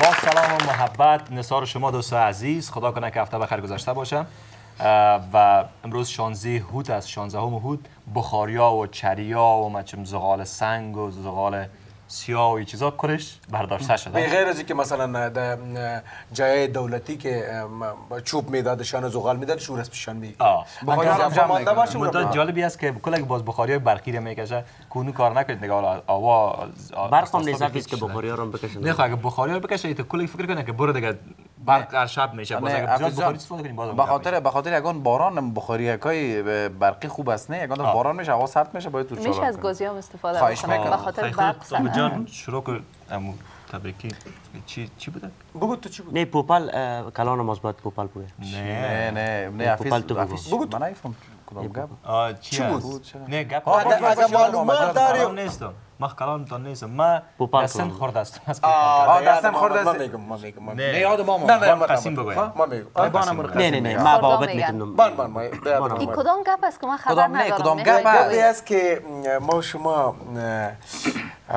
با سلام و محبت نثار شما دوست عزیز. خدا کنه که هفته بخیر گذشته باشه. و امروز 16 هوت است 16 هم هوت. بخاریا و چریا و مچم زغال سنگ و زغال سیاه و چیزا کرش برداشته شده به غیر از اینکه مثلا در جای دولتی که چوب میدادشان و زغال می‌داد شور از پیشان می باشه جالبی است که کلا باز بخاری های برقی رو می‌کشه کونو کار نکنید نگاه آوا برق هم نیست که بخاری ها رو بکشن نه خب اگه بخاری رو بکشه تو کلی فکر کنه که برو دیگه. برق هر شب میشه باز اگه بخاری استفاده کنیم باز به خاطر به خاطر یگان باران بخاری یکای برقی خوب است نه یگان باران میشه هوا سرد میشه باید تو میشه چالان از. گازی هم استفاده خواهش می‌کنم. به خاطر برق. جان شروع کن تبریکی چی چی بوده بگو تو چی بود نه پوپل اه، کلان ماست باید پوپل بوده نه نه نه پوپل حافظ تو بگو. حافظ بگو تو. من نفهم کدام گپ چی بود؟ نه گپ معلومات داری کلان نیستم ما کلان تا نیستم ما دستم کن. خورده است آه، دستم خورده من است. میگم من میگم من نه. میگم. یاد ما نه نه من قسیم بگویم. من میگم نه نه نه ما بابت. می‌تونم من من من این من. کدام گپ است که من خبر نه، ندارم کدام گپ است؟ که ما و شما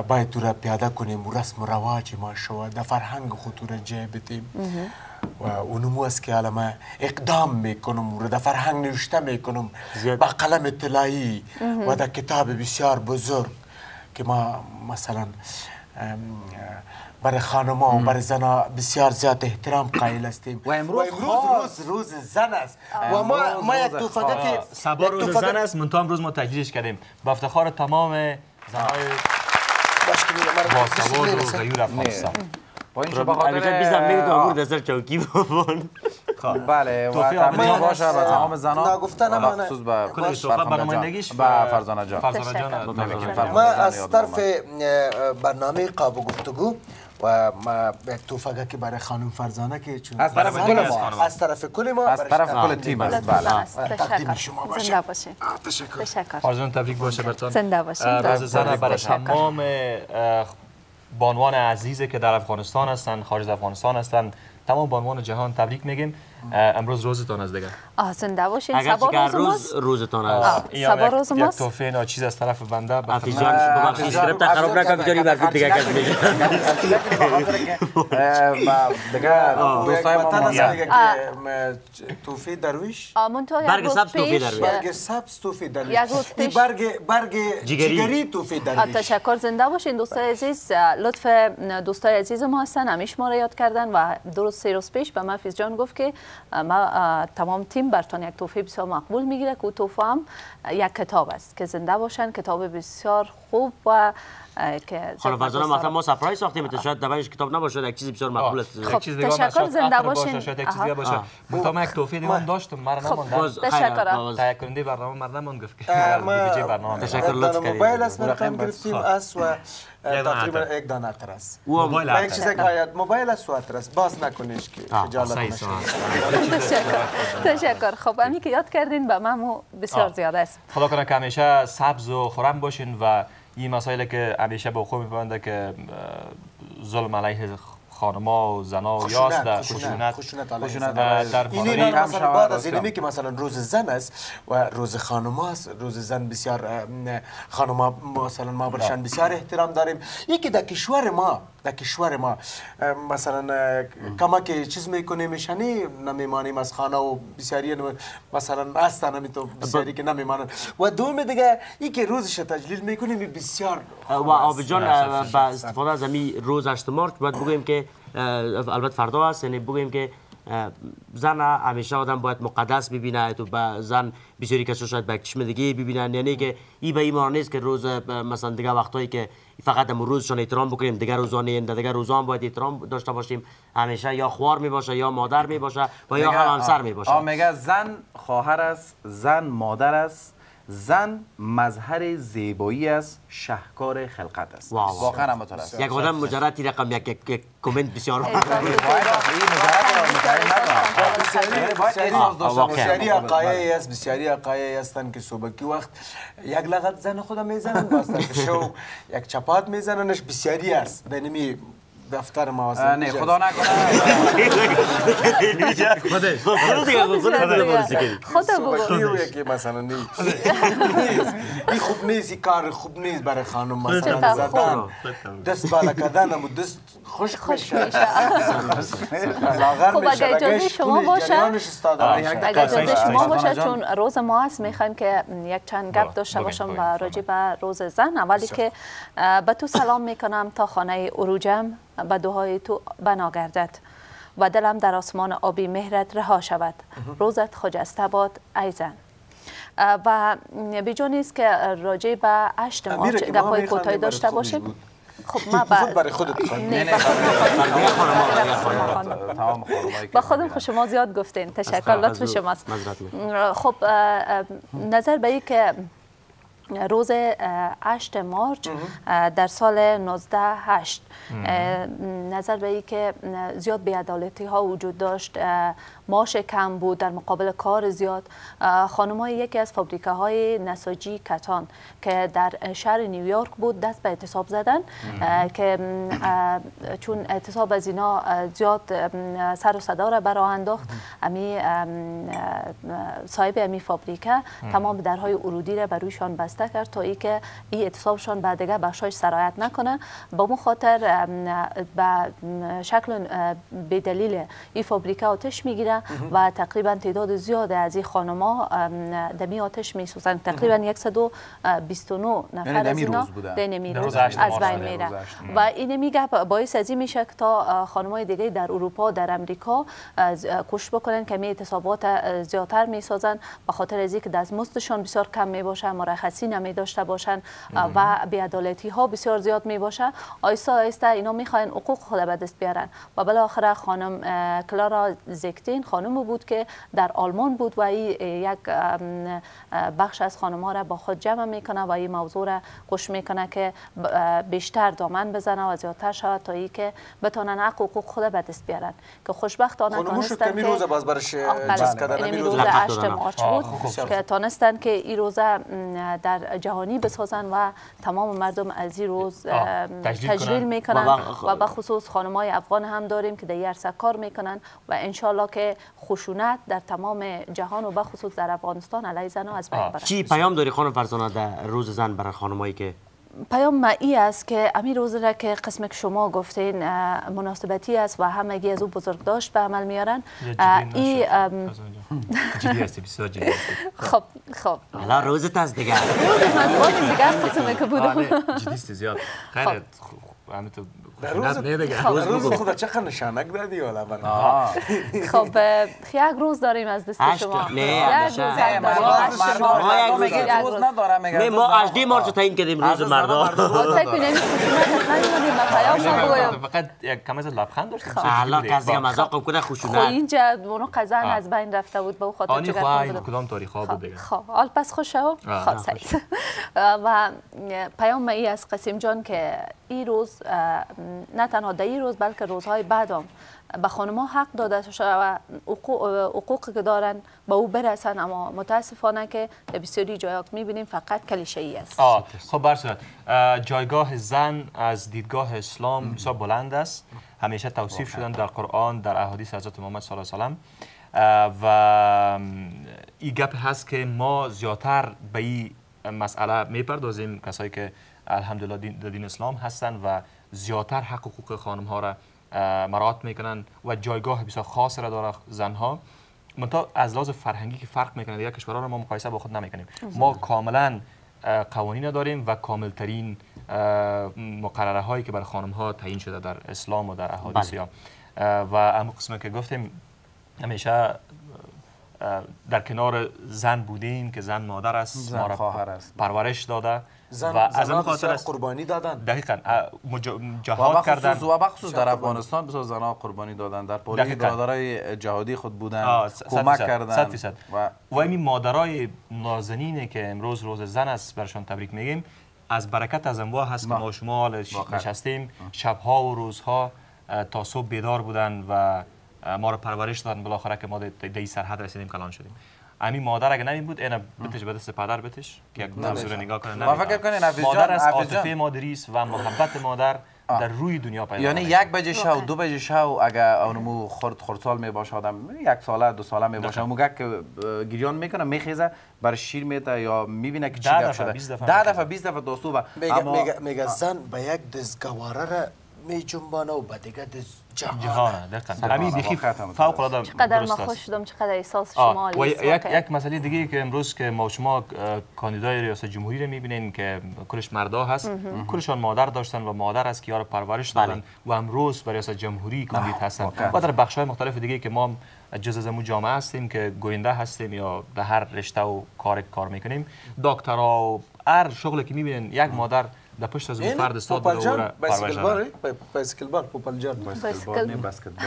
باید تو را پیاده کنیم و رسم و رواج ما شما در فرهنگ خود تو را جای بدیم و اونمو است که حالا من اقدام می‌کنم و در فرهنگ نوشته می‌کنم. با قلم اطلاعی و در کتاب بسیار بزرگ که ما مثلا برای خانما و برای زنا بسیار زیاد احترام قائل هستیم. و امروز روز روز زن است. و ما ما یک که سبا روز زن است. منتها امروز ما تجلیلش کردیم. با افتخار تمام زنهای. من با سواد و. غیور افغانستان. با اینکه به البته بیزم میگم خاطر امور دستر چوکی بابان بله و آمد. باشه به تمام زنان نگفتن و من- خصوص به. برنامه‌نگیش به فرزانه جان فرزانه. ما از طرف برنامه قاب و گفتگو و ما یک توفقه که برای خانم فرزانه که چون از طرف کل. ما. از طرف کل ما از طرف کل تیم. است بله. تقدیم تشکر شما باشه. زنده باشین تشکر تشکر فرزان تبریک باشه برتان زنده باشین. روز زن تبریک برای باشه. تمام بانوان عزیزی که در افغانستان هستن خارج افغانستان هستن تمام بانوان جهان تبریک میگیم. امروز روزتان است دیگه. زنده باشین سبا روز روز روزتان آه. است. سبا یک- روز یک ماست؟ تحفه ناچیز از طرف بنده خدمت- جان ببخشید script خراب نکن بیچاری برکت دیگه کس میشه دیگه دوستای ما ما تحفه درویش؟ یک برگ سبز تحفه پیش، درویش. برگ سبز تحفه درویش. یک برگ برگ جگری. آه، درویش. تشکر زنده باشین. دوستای عزیز اه، لطف دوستای عزیز ما هستن. همیش ما را یاد کردن و روز سه روز پیش به من فیض جان گفت که ما تمام تیم برتان یک تحفه بسیار مقبول می‌گیره که او تحفه هم یک کتاب است که زنده باشن کتاب بسیار خوب و که حالا فرزانه مثلا ما surprise ساختیم. تو شاید دبیرش کتاب نباشه یک چیز بسیار مقبول است. خب، تشکر، شاید زنده باشین. شاید یک چیز. دیگه باشه. من یک توفیه دیگه هم داشتم مرا نماند. باز تشکر. تهیه کننده برنامه مرا نماند گفت. که برنامه. تشکر، لطف کردید. موبایل است رقم گرفتیم خب. است و تقریبا عطر. یک دانه عطر است او موبایل و یک عطر. چیز که آید موبایل است و عطر است باز نکنیش که آه، خجالت نشه. تشکر تشکر خب همین که یاد کردین به من بسیار. زیاد است خدا کنه که همیشه سبز و خورم باشین و این مسائل که همیشه به خوب میفهمنده که ظلم علیه خانما و زنا و یاست در خشونت خشونت در این مثلا بعد از. اینمی که مثلا روز زن است و روز خانم است روز زن بسیار اه، خانم مثلا ما برشان بسیار احترام داریم. یکی در کشور ما در کشور ما مثلا کما که چیز می‌کنیم میشنی؟ نمیمانیم از خانه و بسیاری مثلا هستن همی تو بسیاری که نمیمانن. و دوم دیگه ای که روزش تجلیل می‌کنیم این بسیار و خوب است. آبی جان اه، با استفاده از همین روز 8 مارچ باید بگوییم که البته فردا است یعنی بگوییم که زن همیشه آدم باید مقدس ببینه. تو با زن بسیاری کسا شاید به چشم دیگه ببینن. یعنی که این به این معنی نیست که روز مثلا دیگه وقتایی که فقط هم روزشان احترام بکنیم. دیگر روزانه در دیگر روزا هم باید احترام داشته باشیم. همیشه یا خوار می باشه یا مادر می باشه و یا هم همسر می باشه. میگه زن خواهر است زن مادر است. زن مظهر زیبایی است شهکار خلقت است واو. واقعا همطور است یک آدم مجرد رقم یک- یک کامنت بسیار. بسیاری عقایایی است بسیاری عقایایی هستند که صبحکی وقت یک لغت زن خودم می‌زنن در شو یک چپات میزننش بسیاری است دنمی دفتر هستن نه. خدا نکنه. خودت دیگه خودت دیگه که مثلا نیست. این خوب نیست این کار خوب نیست برای خانم مثلا. زدن دست بالا کردن اما دست خوش خوش میشه. خب، اگر اجازه شما باشه-. یک اگر اجازه شما. باشه. چون روز ما است می‌خوایم که یک چند گپ داشته باشم و راجع به روز زن. اولی که به تو سلام می‌کنم تا خانه اروجم به دعای تو بنا گردد و دلم در آسمان آبی مهرت رها شود. روزت خجسته باد ای زن. اه، و بیجا نیست که راجع به اشت ما گپای کوتاهی داشته باشیم. خب ما خود برای خودت. نه نه، با خودم خود شما زیاد گفتین. تشکر لطف شماست. خب نظر به که روز اه، 8 مارچ در سال 1908 اه، نظر به این که زیاد بیعدالتی ها وجود داشت اه، معاش کم بود در مقابل کار زیاد. خانم های یکی از فابریکه های نساجی کتان که در شهر نیویورک بود دست به اعتصاب زدن که چون اعتصاب از اینا زیاد سر و صدا را برا انداخت امی صاحب امی فابریکه تمام درهای ورودی را برویشان بسته کرد تا ای که این اعتصابشان بعد دیگه بخشایش سرایت نکنه. با مو خاطر به شکل بدلیل این فابریکه آتش می‌گیره و تقریبا تعداد زیاد از این خانما دمی آتش میسوزن تقریبا 129 نفر یعنی از اینا؟ دمی در روز از بین. میره. و این میگه باعث از این میشه که تا خانمای دیگه در اروپا در امریکا کوشش بکنن که می اعتصابات زیادتر می‌سازن. به خاطر از اینکه دستمزدشان بسیار کم می باشه مرخصی نمی داشته باشن و بیعدالتی ها بسیار زیاد می باشه آیسته آیسته اینا می‌خواین حقوق خود به دست بیارن. و بالاخره خانم کلارا زکتین خانم بود که در آلمان بود و این یک بخش از خانم ها را با خود جمع می‌کنه و این موضوع را کوشش می‌کنه که بیشتر دامن بزنه و زیادتر شود تا ای که بتونن حق و حقوق خود به دست بیارن که خوشبختانه خانموشو تانستن کمی که روزه باز برش بله. این روز روزه. لقب 8 دادن. مارچ بود. که تانستن که این روزه در جهانی بسازن و تمام مردم از این روز تجلیل تجلیل کنن. می‌کنن و به خصوص خانمای افغان هم داریم که در این عرصه کار می‌کنن و انشالله که خشونت در تمام جهان و به خصوص در افغانستان. علیه زنها از بین چی پیام داری خانم فرزانه در روز زن برای خانمایی که پیام ما ای است که امی روز را که قسم که شما گفتین مناسبتی است و همگی از او بزرگ داشت به عمل میارن. ای از. جدی هستی بسیار جدی هستی. خب خب. حالا روزت است دیگه من خودم دیگر قسمه که آه، بودم جدی هستی زیاد. تو در خشونت روز نه دیگه در روز خدا چقدر نشانک دادی حالا من آه. خب یک روز داریم از دست شما نه،. ما یک روز میگه. ندارم روز ما. 18 مارچ تعیین کردیم روز مردم. واسه کنیم رو بگویم. فقط یک کم از لبخند داشتیم حالا کسی که مذاق کنه خب خشونت اینجا اونو قزن آه. از بین رفته بود به او خاطر بودم. کدام تاریخ ها بود خب حال پس خوش شو آه. خب سعید و پیام ای از قسیم جان که این روز نه تنها در این روز بلکه روزهای بعد هم به خانما حق داده شده و حقوق- حقوقی که دارن به او برسن. اما متاسفانه که در بسیاری جاها می‌بینیم فقط کلیشه ای است. آه خب بر صورت اه، جایگاه زن از دیدگاه اسلام بسیار بلند است. همیشه توصیف شدن در قرآن در احادیث حضرت محمد صلی الله علیه و و این گپ هست که ما زیادتر به این مسئله می‌پردازیم. کسایی که الحمدلله دین, دین اسلام هستن و زیادتر حق و حقوق خانم ها را مراعات می‌کنن و جایگاه بسیار خاص را داره زنها. منتها از لحاظ فرهنگی که فرق می‌کنه دیگه کشورها رو ما مقایسه با خود نمی‌کنیم. ما کاملا قوانین داریم و کاملترین مقرره هایی که برای خانم ها تعیین شده در اسلام و در احادیث بله. و اما قسمه که گفتیم همیشه در کنار زن بودیم که زن مادر است زن ما را خواهر است. پرورش داده زن و از اون خاطر است قربانی دادن دقیقا جهاد کردن و بخصوص در. افغانستان بسیار زنها قربانی دادن در دقیقاً. برادرای جهادی خود بودن کمک کردن صد. و و این مادرای نازنینه که امروز روز زن است برشان تبریک میگیم از برکت از انواع هست که ما شما. نشستیم شبها و روزها تا صبح بیدار بودن و ما رو پرورش دادن بالاخره که ما در این سرحد رسیدیم کلان شدیم همین مادر اگه نمی بود اینا بتش به دست پدر بتش که یک رو نگاه کنه و فکر. کنین مادر حفیظ عاطفه جان. مادری است و محبت مادر در روی دنیا پیدا یعنی. یک بجه شو دو بجه شو اگر اونمو خرد خردسال می باشه آدم یک ساله دو ساله می باشه موقع که گریان می‌کنه میخیزه برای شیر میته یا می‌بینه که چی شده بیست دفعه ده می‌خیزه. دفعه 20 دفعه دوستو با میگه اما میگه زن به یک دستگواره را می جنبانه و به دیگه دست جهان. همین بیخی فوق العاده. چقدر است. خوش شدم چقدر احساس شما و یک. یک مسئله دیگه که امروز که ما شما کاندیدای ریاست جمهوری رو می‌بینین که کلش مردا هست. کلشان مادر داشتن و مادر است که یارو پرورش دادن و امروز برای ریاست جمهوری کاندید هستن. و در بخش های مختلف دیگه که ما جز از جامعه هستیم که گوینده هستیم یا در هر رشته و کار کار می‌کنیم. دکترها و هر شغلی که می‌بینین یک مادر از اون این فرد استاد بوده و او را پوپل جان پرورش بایسکل. بار بایسکل بار پوپل جان بسکتبال نه، بسکتبال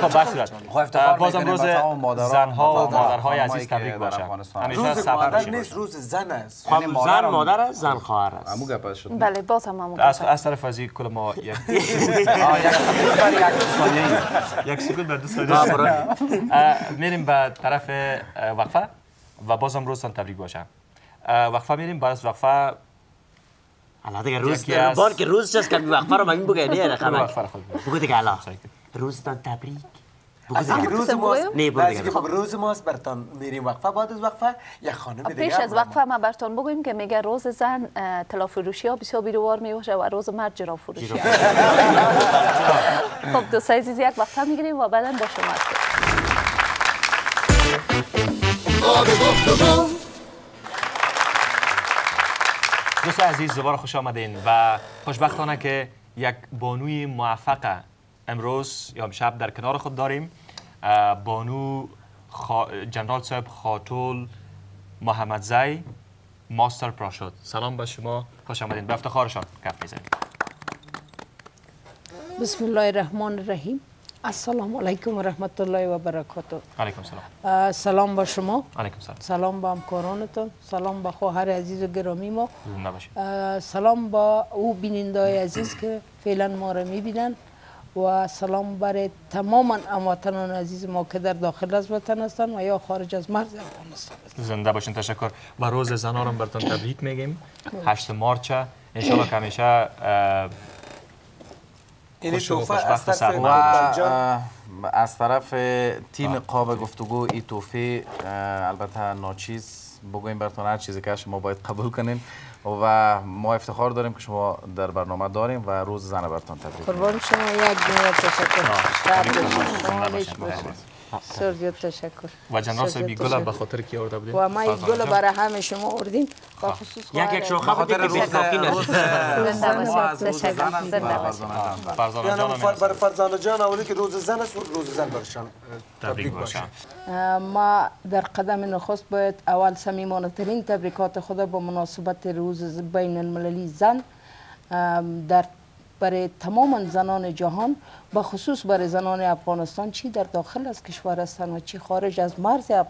خب بس کرد. خب افتخار باز می‌کنیم امروز به تمام مادران، زنها و مادرهای عزیز تبریک باشه همیشه روز سفر. نیست روز زن است زن مادر است زن خواهر است امو گپ شد بله باز هم همون از, گپ از طرف از کل ما یک یک سکوت بر ثانیه دو اه، میریم به طرف وقفه و بازم روزتان تبریک باشه وقفه میریم بعد از وقفه حالا دیگه روز بار که روز چست که وقفه رو من بگه نه خود بگو. دیگه کن. روزتان تبریک از اینکه روز ماست نه، برو خب روز ماست برتان میریم وقفه بعد از وقفه یک خانم دیگه پیش از. وقفه ما برتون بگویم که میگه روز زن طلا فروشی ها بسیار بیروار می باشه و روز مرد جرا فروشی ها. خب دوستای عزیز یک وقفه می‌گیریم و بعدا با شما هستیم دوست عزیز دوباره خوش آمدین و خوشبختانه که یک بانوی موفق امروز یا امشب در کنار خود داریم. بانو خا... جنرال صاحب خاتول محمد زی ماستر پراشوت. سلام به شما خوش آمدین. به افتخارشان کف می‌زنیم. بسم الله الرحمن الرحیم. السلام علیکم و رحمت الله و برکاته علیکم سلام سلام با شما علیکم سلام سلام با همکارانتون سلام با خواهر عزیز و گرامی ما سلام با او بیننده عزیز که فعلا ما را می‌بینن و سلام برای تمام هموطنان عزیز ما که در داخل از وطن هستند و یا خارج از مرز افغانستان. زنده باشین تشکر و روز زنان براتون تبریک میگیم 8 مارچ انشالله که همیشه این و توفه از طرف از طرف تیم قاب گفتگو ای توفی البته ناچیز بگویم براتون هر چیزی که شما باید قبول کنین. و ما افتخار داریم که شما در برنامه داریم و روز زن براتون تبریک. قربان شما یک دنیا تشکر. زیاد تشکر. و جنرال بسیار صاحب زیاد گل. به خاطر کی آورده بودین؟ و ما این گل؟ برای همه شما آوردیم. با خصوص یک یک. شوخه خاطر بده که روز. زن. فرزانه جان. یعنی جان برای فرزانه جان اولی که روز زن است روز زن برشان تبریک باشه. اه، ما در قدم نخست باید اول صمیمانه ترین تبریکات خود با مناسبت روز بین المللی زن در برای تمام زنان جهان با خصوص برای زنان افغانستان چی در داخل از کشور هستند و چی خارج از مرز اف-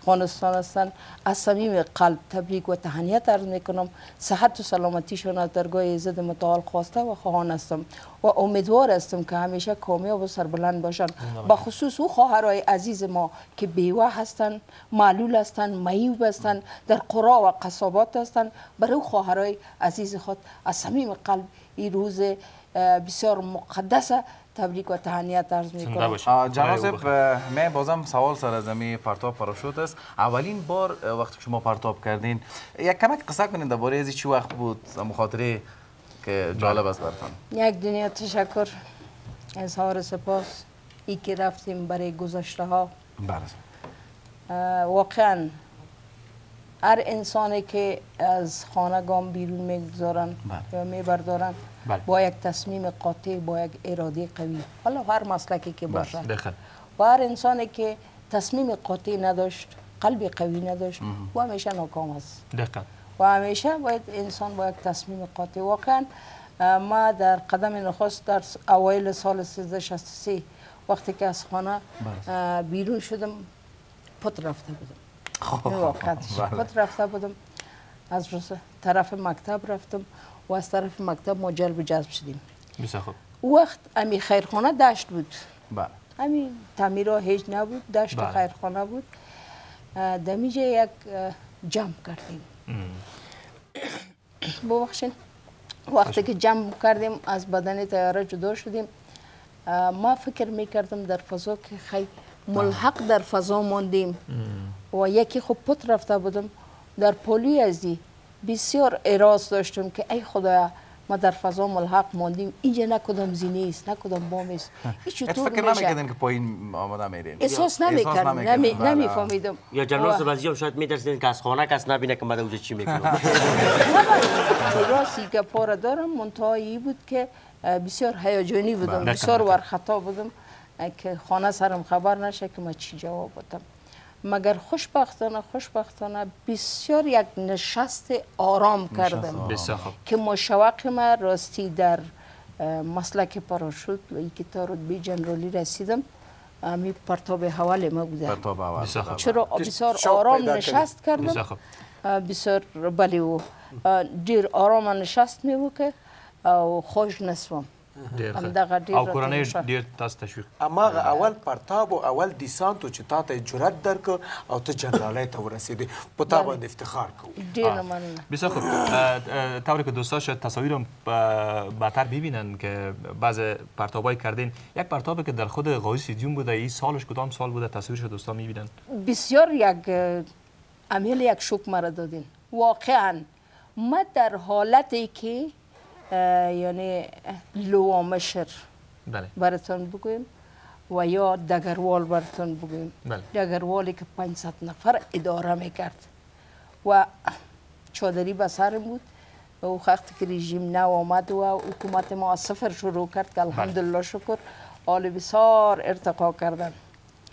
افغانستان هستند از صمیم قلب تبریک و تهنیت عرض می‌کنم. صحت و سلامتیشان از درگاه عزت متعال خواسته و خواهان هستم و امیدوار هستم که همیشه کامیاب و سربلند باشند با خصوص او خواهرای عزیز ما که بیوه هستند معلول هستند معیوب هستند در قرا و قصابات هستند برای خواهرای عزیز خود از صمیم قلب این روز بسیار مقدس تبریک و تهنیت عرض باشید. آه، جناب من بازم سوال سر از امی پرتاب پاراشوت است. اولین بار وقتی که شما پرتاب کردین یک کمک قصه کنین درباره از چی وقت بود مخاطره که جالب است براتون. یک دنیا تشکر. اظهار سپاس. ای که رفتیم برای گذشته ها بله واقعا هر انسانی که از خانگان بیرون می‌گذارن بله. یا میبردارن بله. با یک تصمیم قاطع با یک اراده قوی. حالا هر مسلکی که باشه دقیقاً. و هر انسانی که تصمیم قاطع نداشت قلب قوی نداشت و همیشه ناکام است. و همیشه باید انسان با یک تصمیم قاطع. واقعا ما در قدم نخست در اوایل سال 1363 وقتی که از خانه بیرون شدم پت رفته بودم. این واقعیتش. پت رفته بودم از روز طرف مکتب رفتم و از طرف مکتب ما جلب جذب شدیم. بسیار خوب. وقت امی خیرخانه دشت بود. بله. همین تعمیرها هیچ نبود دشت بله. خیرخانه بود. اه، دمیجه یک جمع کردیم. ببخشین وقتی که جمع کردیم از بدن تیاره جدا شدیم. ما فکر می‌کردم در فضا که خیلی ملحق در فضا ماندیم و یکی خب پت رفته بودم در پولی ازی بسیار اراز داشتم که ای خدایا ما در فضا ملحق ماندیم. اینجا نه کدام زینه است نه کدام بام است. این چطور فکر میشه نمی‌کردین که پایین آماده میرین؟ احساس احساس نمی‌کردم. نمی بله. نمیفهمیدم. یا جنرال سبزی هم شاید میترسید که از خانه کس نبینه که من اونجا چی می‌کنم راستی که پاره دارم منتهایی بود که بسیار هیجانی بودم بله. بسیار. ورخطا بودم که خانه سرم خبر نشه که من چی جواب بدم. مگر خوشبختانه خوشبختانه بسیار یک نشست آرام کردم. که مشوق ما راستی در مسلک پاراشوت و ای که تا رتبه جنرالی رسیدم امی پرتاب حوال ما بوده. پرتاب. چرا که بسیار آرام نشست کردم. بسیار بله و ډیر آرام نشست می وکړ او خوش نسوم. ډیر او کورنۍ. ډیر تاسو تشویق اما اول پرتاب او اول دیسانت و چې تا ته جرأت درک او ته جنرالۍ ته ورسېدې. په تا باندې افتخار کوو ډیر مننه. بسیار خوب طوری که دوستا شاید تصاویرم اه، بعدتر ببینن که بعض پرتابای کردین. یک پرتابی که در خود قایس سیدیوم بوده این سالش کدام سال بوده؟ تصاویرش رو دوستا می‌بینن؟ بسیار یک امیل یک شوک مرا دادین. واقعا ما در حالتی که اه، یعنی لوامشر. بله. براتون بگویم و یا دگروال براتون بگویم. بله. دگروالی که 500 نفر اداره می‌کرد. و چادری به سرم بود. و او وقتی که رژیم نو آمد و حکومت ما از صفر شروع کرد که الحمدلله شکر حال بسیار ارتقا کردن.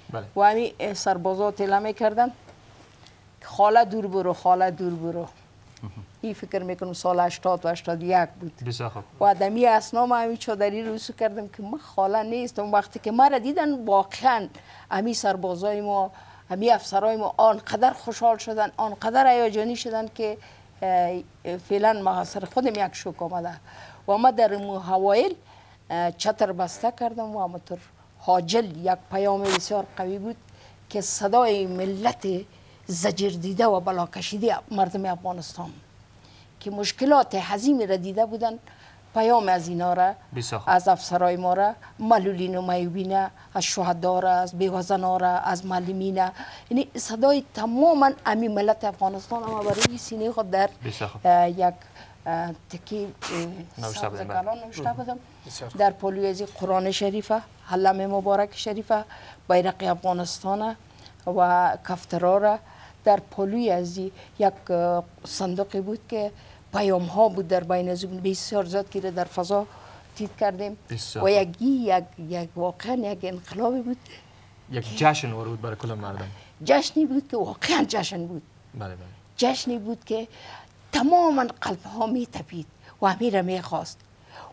بله. و همی سربازا تله می‌کردن. که خاله دور برو خاله دور برو. این فکر می‌کنم سال 80 و 81 بود. و دمی اسنا ما همی چادری روسو کردم که من خاله نیستم. وقتی که مرا دیدن واقعا همی سربازای ما همی افسرای ما آنقدر خوشحال شدن آنقدر هیجانی شدن که فعلا ما سر خودم یک شوک آمده. و ما در مو هوایل چتر بسته کردم و همطور حاجل یک پیام بسیار قوی بود که صدای ملت زجر دیده و بلا کشیده مردم افغانستان. که مشکلات حزیمی را دیده بودن پیام از اینا را. از افسرای ما را معلولین و معیوبین از شهدا را از بیوزنا را از معلمین یعنی صدای تماما امی ملت افغانستان اما برای سینه خود در یک تکی نوشته بله. بودم. بسیار در پلویزی قرآن شریفه حلم مبارک شریفه بیرق افغانستان و کفترا را در پلوی از یک صندوقی بود که پیام ها بود در بین از بسیار زیاد که در فضا دید کردیم. و خوب. یک یک یک واقعا یک انقلابی بود. یک جشن ورود برای کل مردم. جشنی بود که واقعا جشن بود. بله بله. جشنی بود که تماما قلب ها می تپید و امیر می خواست.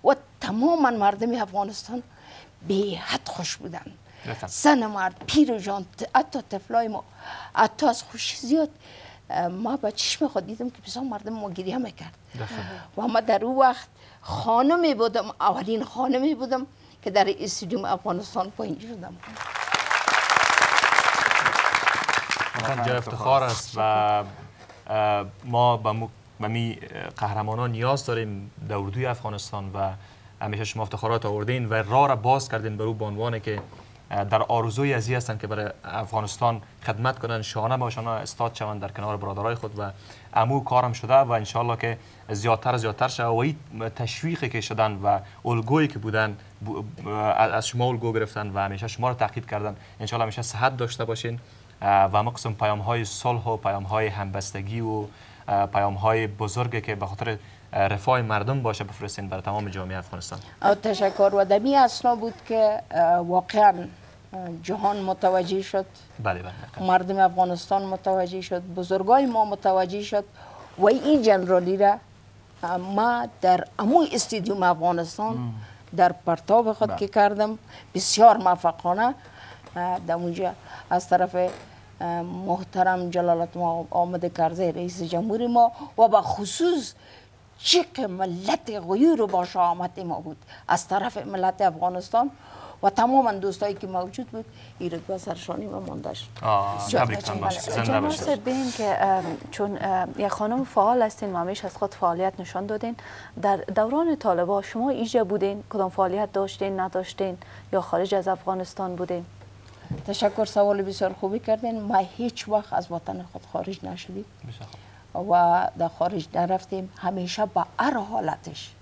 و تماما مردم افغانستان به حد خوش بودن مرد پیر و جان حتی طفلای ما حتی از خوشی زیاد ما به چشم خود دیدم که بسیار مردم ما گریه می‌کرد. و ما در او وقت خانمی بودم اولین خانمی بودم که در استودیوم افغانستان پایین شدم. جای افتخار است و ما به می قهرمانان نیاز داریم در اردوی افغانستان و همیشه شما افتخارات آوردین و راه را باز کردین به او به عنوان که در آرزوی ازی هستند که برای افغانستان خدمت کنن. شانه به شانه استاد شوند در کنار برادرای خود و امو کارم شده و انشالله که زیادتر زیادتر شد و این تشویقی که شدن و الگویی که بودن بو- از شما الگو گرفتن و همیشه شما رو تعقیب کردن انشالله همیشه صحت داشته باشین. و ما قسم پیام های صلح و پیام های همبستگی و پیام های بزرگی که به خاطر اه، رفاه مردم باشه بفرستین برای تمام جامعه افغانستان. تشکر. و دمی اسنا بود که واقعا جهان متوجه شد. بله بله مردم افغانستان متوجه شد. بزرگای ما متوجه شد. و این جنرالی را ما در امو استیدیوم افغانستان در پرتاب خود که کردم. بسیار موفقانه. در اونجا از طرف محترم جلالت ما آمد کرده رئیس جمهور ما و به خصوص چیق ملت غیور و با شامت ما بود. از طرف ملت افغانستان و تماما دوستایی که موجود بود رتبه سرشانی و مانده شد ببین که چون یک خانم فعال هستین و همیشه از خود فعالیت نشان دادین. در دوران طالبا شما ایجا بودین؟ کدام فعالیت داشتین نداشتین؟ یا خارج از افغانستان بودین؟ تشکر سوال بسیار خوبی کردین. ما هیچ وقت از وطن خود خارج نشدیم. و در خارج نرفتیم. همیشه با هر حالتش.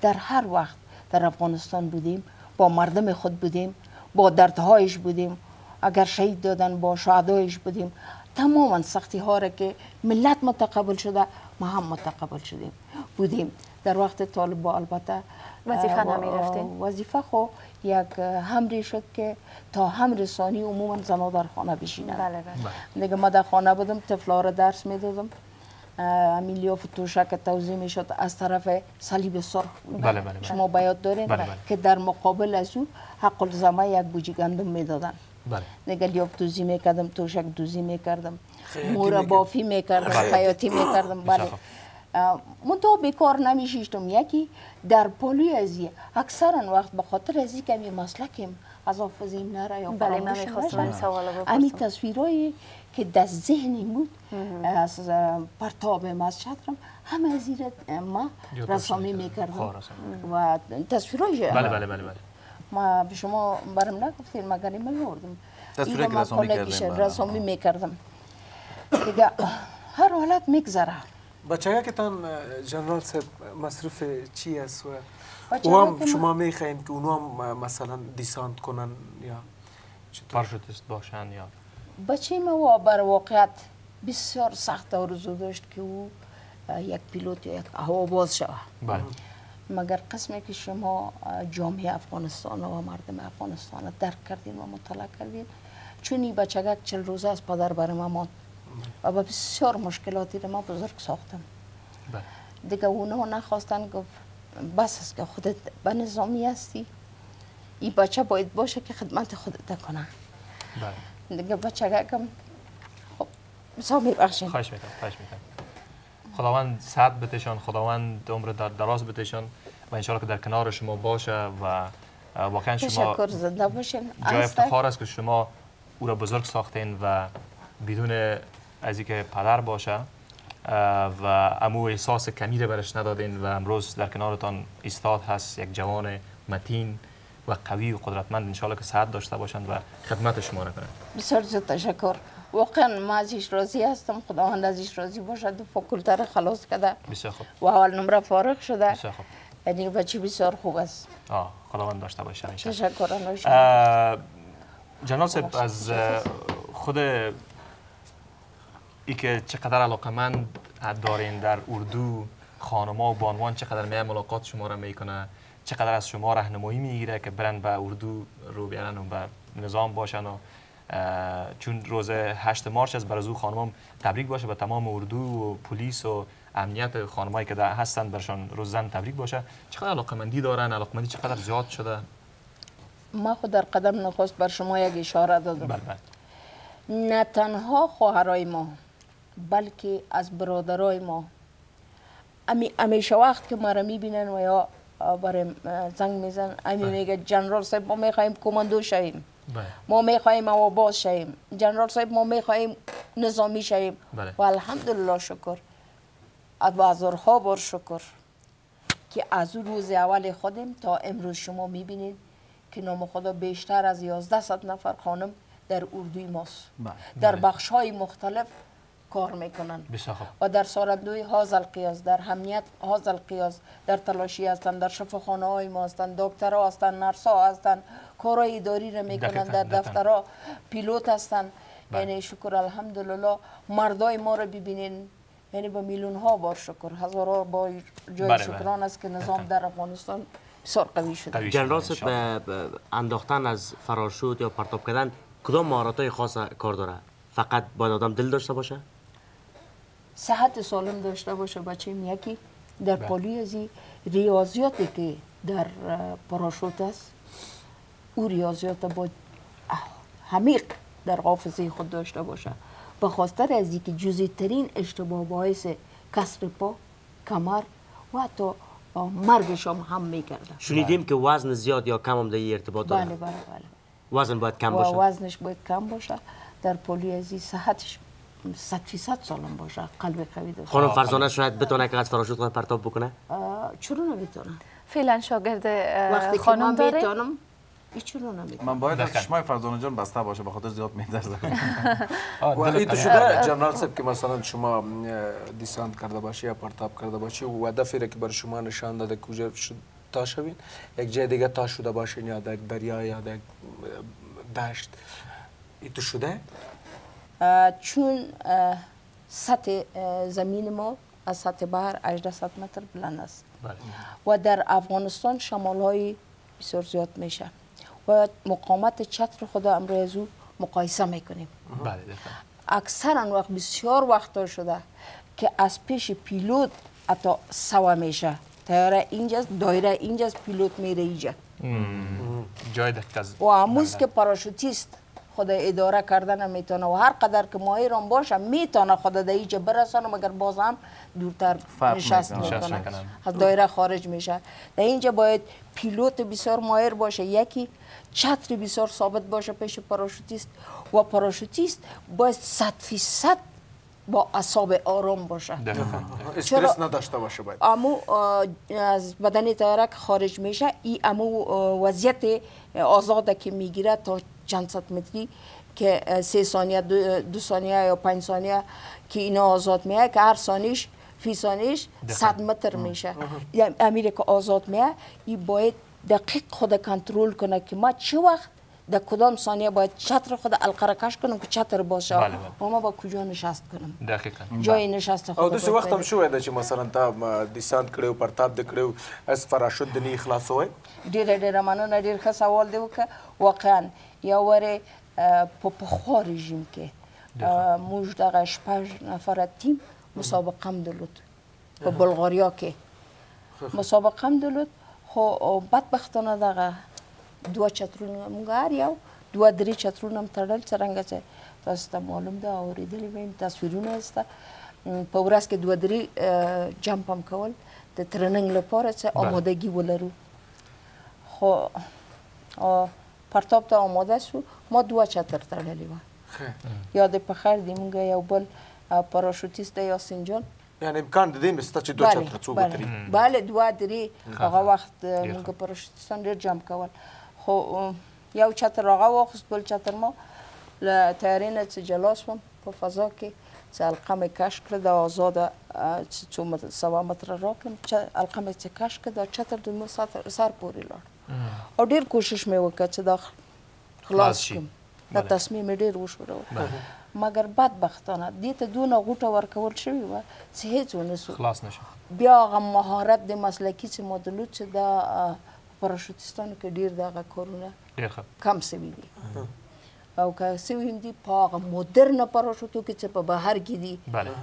در هر وقت در افغانستان بودیم. با مردم خود بودیم با دردهایش بودیم. اگر شهید دادن با شهدایش بودیم. تماما سختی ها را که ملت متقبل شده ما هم متقبل شدیم. بودیم. در وقت طالبا البته وظیفه نمی رفتین؟ وظیفه خو یک همری شد که تا هم رسانی عموما زنا در خانه بشینند بله بله. دیگه ما در خانه بودم طفلا را درس می‌دادم. امیلیا فتوشک توضیح می‌شد از طرف صلیب سرخ بله، بله، بله. شما باید دارین بله، بله. که در مقابل از او حق الزمه یک بوجی گندم می‌دادن بله دیگه لیاف دوزی می‌کردم توشک دوزی می‌کردم خیاطی مورا. بافی می‌کردم خیاطی می‌کردم بله خوب. منتها بیکار نمیشیشتم یکی در پولی ازی اکثرا وقت به خاطر ازی که می مسلکیم از حافظیم نره یا بله، من می‌خواستم سوال بپرسم. امی تصویرایی که در ذهنی بود از پرتاب مسجد رم همه زیر ما رسامی. می‌کردم. و تصویرای بله بله بله بله. ما به شما برم نگفتین مگر آوردم تصویری اینو که رسامی کردین، بله. رسامی می‌کردم. دیگه هر حالت میگذره. بچه که تان جنرال صاحب مصروف چی است و بچه‌ها و هم شما می‌خواین که اونو هم مثلا دیسانت کنن یا چطور؟ پاراشوتیست باشن یا بچه ما بر واقعیت بسیار سخت آرزو داشت که او یک پیلوت یا یک هواباز شود. بله. مگر قسمی که شما جامعه افغانستان و مردم افغانستان درک کردین و مطالعه کردین چون این بچگک چل روزه از پدر بر ما ماند و با بسیار مشکلاتی را ما بزرگ ساختم. بله. دیگه اونا نخواستن گفت بس است که خودت به نظامی هستی این بچه باید باشه که خدمت خودت کنه. بله. دیگه بچه کم خب بسا میبخشین خواهش می‌کنم خواهش می‌کنم. خداوند صحت بتشان خداوند عمر در دراز بتشان و انشاءالله که در کنار شما باشه و واقعا شما تشکر زنده باشین. جای. افتخار است که شما او را بزرگ ساختین و بدون از اینکه پدر باشه و امو احساس کمی را برش ندادین و امروز در کنارتان ایستاد هست یک جوان متین. و قوی و قدرتمند انشاءالله که صحت داشته باشند و خدمت شما را کنند بسیار زیاد تشکر. واقعا ما ازش راضی هستم. خداوند ازش راضی باشد و فاکولته را خلاص کرده. بسیار خوب. و اول نمره فارغ شده. بسیار خوب. یعنی بچه بسیار خوب است. آه خداوند داشته باشه تشکر جناب صاحب از خود ای که چقدر علاقمند دارین در اردو خانما و بانوان چقدر می ملاقات شما را می‌کنه. چقدر از شما راهنمایی می‌گیره که برن به اردو رو بیارن و به نظام باشن و چون روز 8 مارچ از برازو خانمام تبریک باشه به تمام اردو و پلیس و امنیت خانمایی که در هستن برشان روز زن تبریک باشه. چقدر علاقمندی دارن؟ علاقمندی چقدر زیاد شده؟ ما خود در قدم نخست بر شما یک اشاره دادم. بله بله. نه تنها خواهرای ما بلکه از برادرای ما. امی همیشه وقت که ما را می‌بینن و یا برای زنگ میزن. امی میگه جنرال صاحب ما می‌خواهیم کماندو شویم. بله. ما می‌خواهیم آواز شویم. جنرال صاحب ما می‌خواهیم نظامی شویم. بله. و الحمدلله شکر. از هزارها بار شکر. که از اون روز اول خودم تا امروز شما می‌بینید که نام خدا بیشتر از 11 صد نفر خانم در اردوی ماست. بله. در بخش های مختلف کار می‌کنن. بسیار خوب. و در سارندوی هاز القیاس در همیت هاز القیاس در تلاشی هستند در شفاخانه های ما هستند دکترها هستند نرس ها هستند کارهای اداری را می‌کنند در. دفترها پیلوت هستند بله. یعنی شکر الحمدلله مردای ما را ببینین. یعنی به میلیون ها بار شکر. هزارها بار جای بله، بله. شکران است که نظام در افغانستان بسیار قوی شده. جنرال به- انداختن از فراشوت یا پرتاب کردن کدام مهارت های خاص کار داره؟ فقط باید آدم دل داشته باشه؟ صحت سالم داشته باشه بچه یکی در پالیزی ریاضیاتی که در پاراشوت است او ریاضیات با حمیق در حافظه خود داشته باشه. به خاطر از اینکه جزئی ترین اشتباه باعث کسر پا کمر و حتی با مرگشان هم می‌کردن شنیدیم که وزن زیاد یا کم هم در ارتباط بله داره بله بله. وزن باید کم باشه. وزنش باید کم باشه. در پولی ازی صحتش صد فیصد سالم باشه قلب قوی داشته خانم فرزانه شاید بتونه که از پاراشوت خود پرتاب بکنه؟ چرا نمی‌تونه؟ فعلا شاگرد وقتی که خانم من داره؟ می‌تونم این چرا نمی‌تونم. من باید از چشمای فرزانه جان بسته باشه به خاطر زیاد میدرزه. و این تو شده جنرال صاحب که مثلا شما دیسانت کرده باشی یا پرتاب کرده باشی و هدفی را که برای شما نشان داده کجا شد تا شوین یک جای دیگه تا شده باشین یا در یک دریا یا در دشت. این تو شده؟ چون سطح زمین ما از سطح بحر 1800 متر بلند است. و در افغانستان شمال های بسیار زیاد میشه. و مقامت چتر خود امروز او مقایسه می‌کنیم. بله. اکثرا وقت بسیار وقت شده که از پیش پیلوت حتی سوا میشه. تیاره اینجاست دایره اینجاست پیلوت میره اینجا. جای دقیق و اموز که پاراشوتیست. خود اداره کردن می‌تونه و هر قدر که ماهران باشه می‌تونه خود در اینجا برسانه مگر باز هم دورتر نشست می‌کنه. از دایره خارج میشه. در اینجا باید پیلوت بسیار ماهر باشه. یکی چتر بسیار ثابت باشه پیش پاراشوتیست و پاراشوتیست باید صد فیصد با اعصاب آرام باشه. استرس نداشته باشه باید. امو از بدن که خارج میشه. ای امو وضعیت آزاده که می‌گیره تا چند صد متری که سه ثانیه دو, دو ثانیه یا پنج ثانیه که اینا آزاد میه که هر ثانیش فی ثانیش صد متر میشه. یعنی امیر که آزاد میه ای باید دقیق خود کنترل کنه که ما چه وقت در کدام ثانیه باید چتر خود القرکش کنم که چتر باشه. بله، بله. و ما با کجا نشست کنم؟ دقیقاً. جای نشست او خود داسې باید وخت هم شوی ده چې مثلا تا دیسانت کړی و پرتاب دې کړی و از پراشوت دې نه خلاصوی ډیره ډیره مننه ډیر ښه سوال دی وکړه واقعا یو وری اه، په پخوا رژیم کې. موږ دغه شپږ نفره تیم مسابقه هم درلود. په بلغاریا کې. مسابقه هم درلود. خو بدبختانه دغه دوه چترونه موږ هر یو دوه درې چترونه هم تړل. څرنګه چې تاسو ته معلوم ده اورېدلي به یم تصویرونه هسته. م، په ورځ کې دوه درې جمپ هم کول. د ترننګ لپاره چې آمادگی ولرو. خو پرتاب ته آماده شو. ما دوه چتر تړلې وه. یاد په خیر دی مونږ یو بل پاراشوتیست دی یاسین جان یعنی امکان د دې مسته چې دوه چتره څو بله. بتري. بله دوه درې. هغه وخت مونږ پاراشوتیستان ډېر جمع کول. خو یو چتر هغه واخیست بل چتر ما. له تیارې نه چې جلا شوم. په فضا کې چې حلقه مې کش کړه د آزاده چې څو سوا متره راکړم. چې حلقه مې چې کش کړه دا چتر د مو سر پورې لاړ او ډیر کوشش مې وکړ چې دا خلاص. کړم دا. تصمیم ډیر وشوره مګر بدبختانه دې ته دونه غوټه ورکول شوې وه چې هیڅ ونه سو خلاص نشو بیا هغه مهارت د مسلکي چې ما درلود چې دا آه، پاراشوتیستانو کې ډیر دغه کارونه کم سوي دي. او که دي په هغه مدرن پاراشوتو کې چې په بهر کې دي.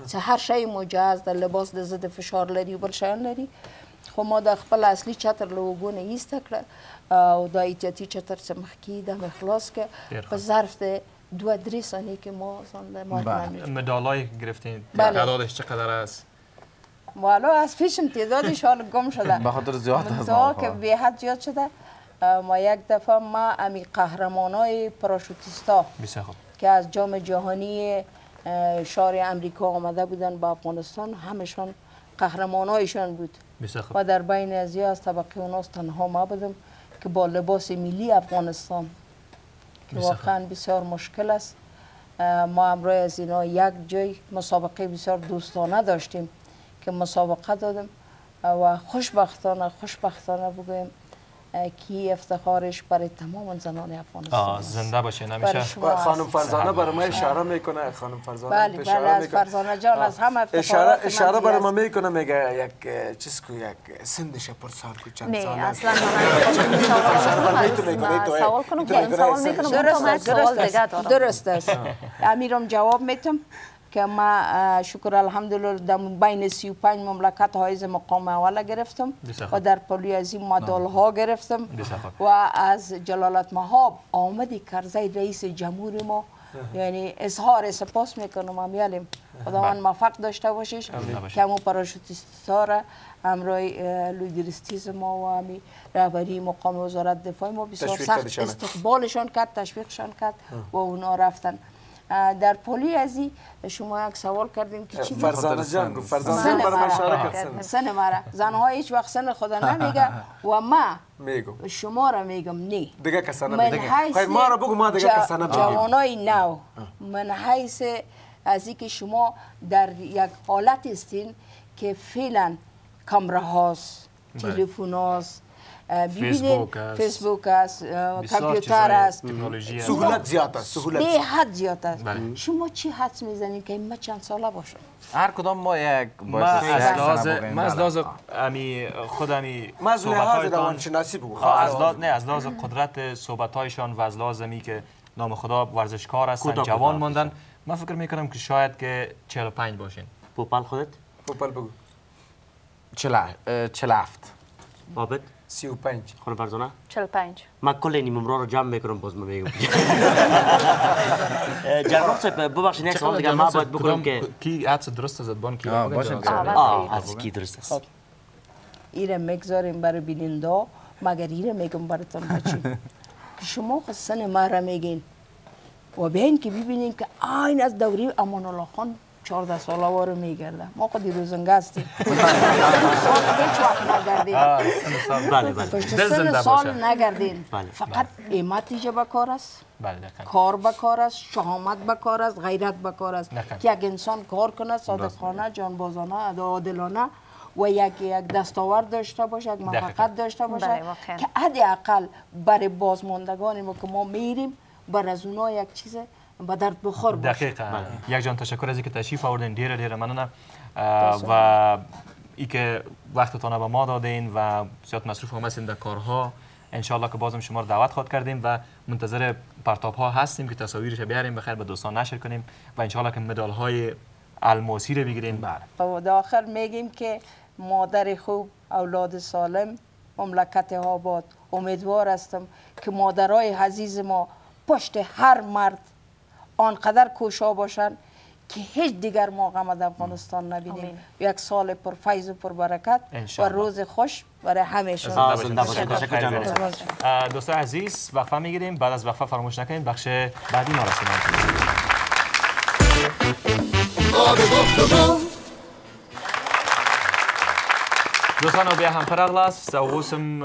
چې هر شی مجهز د لباس د ضد فشار لري بل شیان لري خو ما د خپل اصلي چتر له اوبو نه ایسته کړه او دا احتیاطي چتر چې مخکې ده مې خلاص کړ. په ظرف د دوه درې ثانیې کې ما ځان له مرګ بله. مدالای گرفتین. بله. تعدادش چقدر است؟ والا از پیشم تعدادش حال گم شده. به خاطر زیاد از که به حد زیاد شده ما یک دفعه ما امی قهرمانای خوب. که از جام جهانی شهر امریکا آمده بودن به افغانستان همشان قهرمانایشان بود. و در بین از از طبقه اوناس تنها ما بودم که با لباس ملی افغانستان که واقعا بسیار مشکل است. ما امروز از اینا یک جای مسابقه بسیار دوستانه داشتیم که مسابقه دادم و خوشبختانه خوشبختانه بگویم که افتخارش برای تمام زنان افغانستان آه است. زنده باشه نمیشه خانم. فرزانه برای ما اشاره می‌کنه خانم فرزانه بله اشاره بله از می‌کنه. فرزانه جان از همه اشاره افتخارات اشاره من برای ما. می‌کنه میگه یک چیز کو یک سندش پرسان کو چند نه ساله. اصلا من سوال کنم. که سوال می‌کنم. درست درست درست است. امیرم جواب میتم. ما اه، شکر الحمدلله در بین 35 مملکت حائز مقام اول گرفتم و. در پلی از این مدال ها گرفتم. و از جلالت مهاب آمد کرزی رئیس جمهور ما. یعنی اظهار سپاس می‌کنم امیالیم خداوند موفق داشته باشیش. که همون پاراشوتیستا را همراه لویدرستیز ما و همی رهبری مقام وزارت دفاع ما. بسیار سخت. استقبالشان کرد تشویقشان کرد و اونا رفتن. در پلی ازی. شما یک سوال کردیم که چی فرزانه جان گفت فرزانه جان برای کرد. سن. سن مرا. زنها هیچ وقت سن خدا نمیگه و ما میگم شما را میگم نه دیگه کسانه حیث خواهی ما را بگو ما دیگه کسانه بگیم. جوانای نو من حیث از اینکه شما در یک حالت استین که فعلا کامره هاست تلفن هاست ببینید فیسبوک است. کامپیوتر است. سهولت زیاد است سهولت به حد زیاد است. شما چی حدس می‌زنید که این چند ساله باشه هر کدام ما یک ما از. ما از. لحاظ امی خود امی ما از لحاظ روانشناسی بگو از لحاظ نه از لحاظ قدرت صحبت‌هایشان و از لحاظ که نام خدا ورزشکار هستن کوتاه جوان. ماندن من فکر می‌کنم که شاید که 45 باشین پوپل خودت پوپل بگو چل اه، چل هفت عابد سی و پنج خانم فرزانه 45 من کل این نمره رو جمع می‌کنم باز من میگم جناب صاحب ببخشید یک سوال دیگه ما باید بکنم که کی حدس درست از ادبان کی آه، از کی درست است ایره می‌گذاریم برای بیننده مگر ایره میگم براتون بچین که شما خود سن ما را میگین و بیاین که ببینین که آین از دوری امان الله خان 14 ساله وارو میگرده ما خود روزنگه هستیم هیچ وقت نگردیم سال. بله بله سال باشه. نگردین بله. فقط ایمتیجه به کار است بله. کار به کار است شهامت به کار است غیرت به کار است. که یک انسان کار کنه صادقانه جانبازانه عادلانه و یک یک دستاورد داشته باشه یک موفقیت. داشته باشه. که حداقل برای بازماندگان ما که ما میریم بر از اونا یک چیز به درد بخور باشه دقیقا. یک جان تشکر از اینکه تشریف آوردین. دیره دیره ممنونم اه، و ای که وقتتان به ما دادین و زیاد مصروف هم هستین در کارها انشالله که بازم شما رو دعوت خواد کردیم و منتظر پرتاب ها هستیم که تصاویرش بیاریم بخیر به دوستان نشر کنیم و انشالله که مدال های الماسی رو بگیریم. و در آخر میگیم که مادر خوب اولاد سالم مملکت آباد. امیدوار هستم که مادرای عزیز ما پشت هر مرد آنقدر کوشا باشن که هیچ دیگر ما غم از افغانستان نبینیم. آمین. یک سال پر فیض و پر برکت و. روز خوش برای. اه، دوستان عزیز وقفه می‌گیریم. بعد از وقفه فراموش نکنید. بخش بعدی ما رسیدیم دوستان او بیا هم پرغلاس او اوسم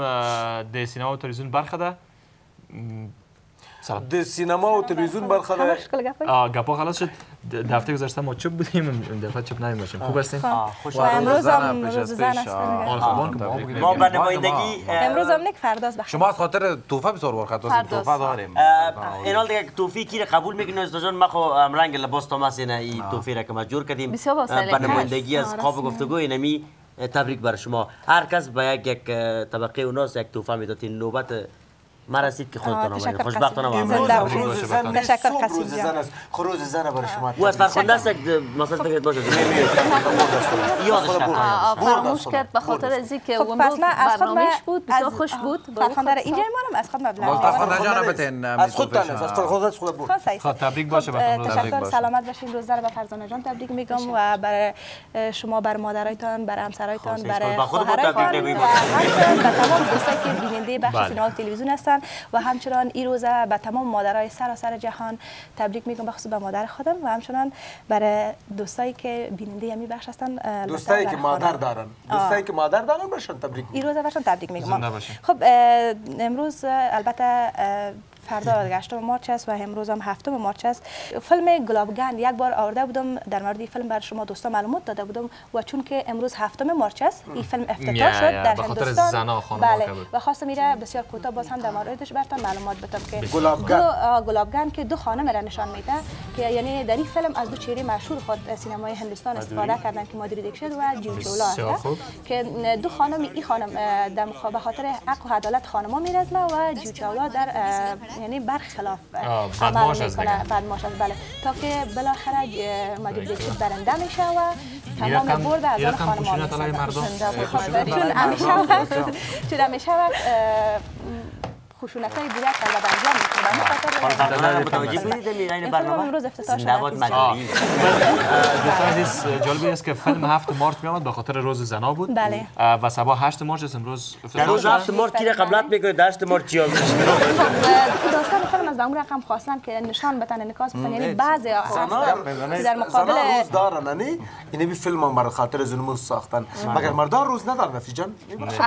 سلام. د سینما و تلویزیون برخه ده. آه، گپا خلاص شد د- هفته گذشته ما چوب بودیم این دفعه چوب نمیم باشیم. خوب هستیم آه، خوش. امروز هم روز از زن که ما اه، امروز هم نیک فرداست بخیر. شما از خاطر توفه بسیار ورخت فرداست. توفه داریم. اه، اینال دیگه توفیق کی را قبول می‌کنه استاد جان ما خو رنگ لباس تماس اینا این توفیق را که ما جور کردیم. است. از قاب. گفتگو اینمی تبریک بر شما. هر کس به یک یک طبقه اوناس یک توفه می‌دادین نوبت ما رسید که خودتان آمدید خوشبختانه زن نیست تشکر روز جان. روز زن برای شما. او از فرخنده است یک مثلا فکرت باشه. یادش رفت فراموش کرد. به. خاطر از اینکه خب از خود برنامهش بود بسیار خوش بود. فرخنده را اینجا میمانم از خود مبلغ. باز می‌گیرم. فرخنده جان بتین از خود تنه از خود از خود بود. خب،. خب، تبریک باشه خب، براتون روز تشکر. سلامت باشین. روز رو به فرزانه جان. تبریک میگم و برای شما بر مادرایتان بر همسرایتان خب، برای خواهرایتان تبریک. و به تمام دوستایی که بیننده بخش. سینما و تلویزیون هستند و همچنان این روزه به تمام مادرای سراسر جهان تبریک میگم بخصوص به مادر خودم و همچنان برای دوستایی که بیننده همی بخش هستند اه، دوستایی که مادر. دارن دوستایی که مادر دارن برشان تبریک این روز برشان تبریک میگم. خب امروز البته فردا 8 مارچ است و امروز هم هفتم مارچ است فیلم گلابگند یک بار آورده بودم در مورد این فیلم بر شما دوستان معلومات داده بودم و چون که امروز هفتم مارچ است این فیلم افتتاح شد در به خاطر هندوستان بله. و خواستم میره بسیار کوتاه باز هم در موردش براتون معلومات بدم که گلابگند. گلابگند که دو خانم را نشان میده که یعنی در این فیلم از دو چهره مشهور خود سینمای هندوستان استفاده کردن که مادری دیکشت و جیم هستند خوب. که دو خانم این خانم در به خاطر حق و عدالت خانما میرزمه و جو چاولا در یعنی برخلاف عمل می‌کنه. بدماش است بله. تا که بالاخره مادری دیکشت برنده میشه و تمام برد از آن رقم خانما خشونت علیه مردم. می‌سازه خشونت چون همیشه چون همیشه وقت خشونت های دیگر که البته انجام می‌کنه. برنامه امروز افتتاح جالب است که فیلم هفت مارچ می آمد به خاطر روز زنا بود. بله. و سبا هشت مارچ است امروز در روز. هفت مارچ کی قبلت می‌کنه در هشت مارچ چی آمد؟ داستان فیلم از اون رقم خواستن که نشان بتن انعکاس بتن یعنی بعضی در مقابل زنا روز دارن نه اینه بی فیلم هم برای خاطر زنمون ساختن. مگر مردان روز ندارن نفیس جان؟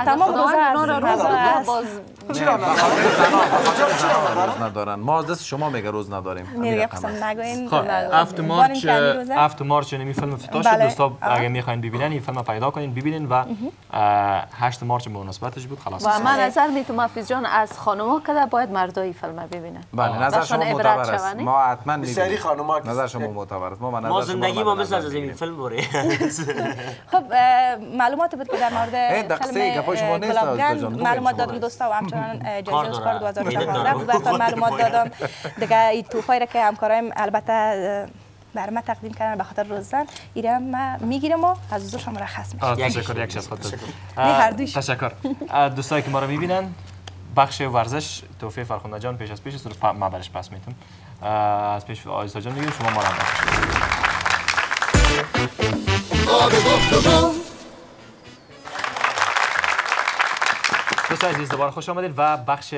تمام روز است. باز چرا روز ندارن ما از دست شما میگه روز نداریم میگه قسم نگوین خب هفت مارچ روزه. هفت مارچ این فیلم افتتاح شد بله. دوستا. اگه می‌خواین ببینن این فیلم پیدا کنین ببینین و اه، هشت مارچ به مناسبتش بود خلاص و من نظر می‌تونم حفیظ جان از خانوما کده باید مردای فیلم ببینن بله نظر شما معتبر است؟ ما حتما می‌بینیم. خانوما نظر شما معتبر است ما من ما زندگی ما مثل از این. فیلم بره خب معلومات بود که در مورد فیلم. بگوین معلومات دادم. دوستا و همچنان اه، کار جایزه داره. اسکار می‌دونم. 2014 بود براتون معلومات دادم. دیگه این توفایی را که همکارایم البته اه، بر ما تقدیم کردن به خاطر روزن ایره ما می‌گیرم و از حضورشان مرخص میشم آه، تشکر یک خود نه، هر. تشکر. دوستایی که ما رو می‌بینن بخش ورزش توفیق فرخنده جان پیش از پیش است ما برش پس می‌تونم. از پیش آیستا جان میگیم شما ما رو هم دوستان عزیز دوباره خوش آمدید و بخش